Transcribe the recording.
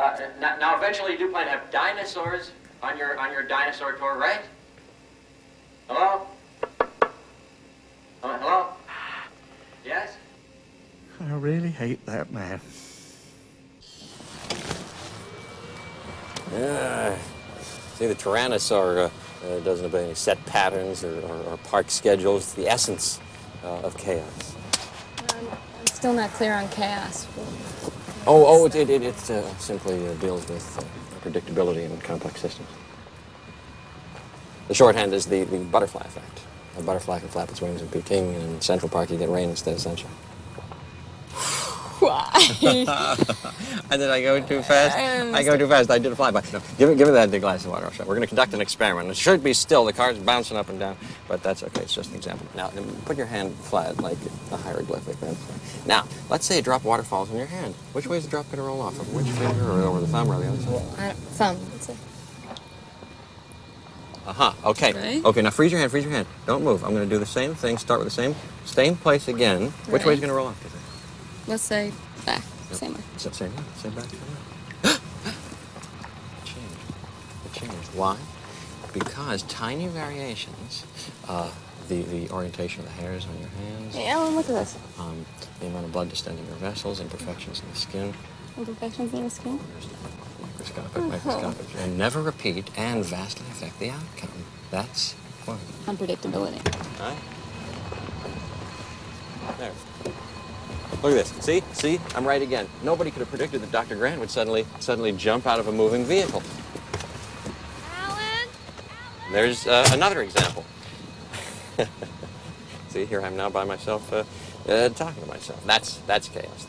Uh, now, now, eventually, you do plan to have dinosaurs on your on your dinosaur tour, right? Hello? Uh, hello? Yes? I really hate that man. Yeah. See, the Tyrannosaur uh, uh, doesn't obey any set patterns or, or, or park schedules. It's the essence uh, of chaos. I'm, I'm still not clear on chaos. Oh, oh, it, it, it, it uh, simply uh, deals with uh, predictability in complex systems. The shorthand is the, the butterfly effect. A butterfly can flap its wings in Peking, and in Central Park you get rain instead of sunshine. Why? Did I go too fast? I go too fast. I did a flyby. No, give me, give me that big glass of water. We're going to conduct an experiment. It should be still. The car's bouncing up and down, but that's okay. It's just an example. Now, put your hand flat, like a hieroglyphic. Then. Now, let's say a drop of water falls in your hand. Which way is the drop going to roll off? Of which finger, or over the thumb, or the other side? I, thumb. That's it. Uh huh. Okay. Right. Okay. Now freeze your hand. Freeze your hand. Don't move. I'm going to do the same thing. Start with the same same place again. Right. Which way is Right. going to roll off? do you think? Let's say back. Same way. Same way? Same back. Same way. it changed. It changed. Why? Because tiny variations, uh, the the orientation of the hairs on your hands, Hey, Ellie, look at this. um, the amount of blood distending your vessels, imperfections in the skin, Imperfections in the skin. microscopic, microscopic, and never repeat and vastly affect the outcome. That's fun. Unpredictability. Right? There. Look at this. See? See? I'm right again. Nobody could have predicted that Dr. Grant would suddenly suddenly jump out of a moving vehicle. There's uh, another example. See, here I'm now by myself uh, uh, talking to myself. That's that's chaos.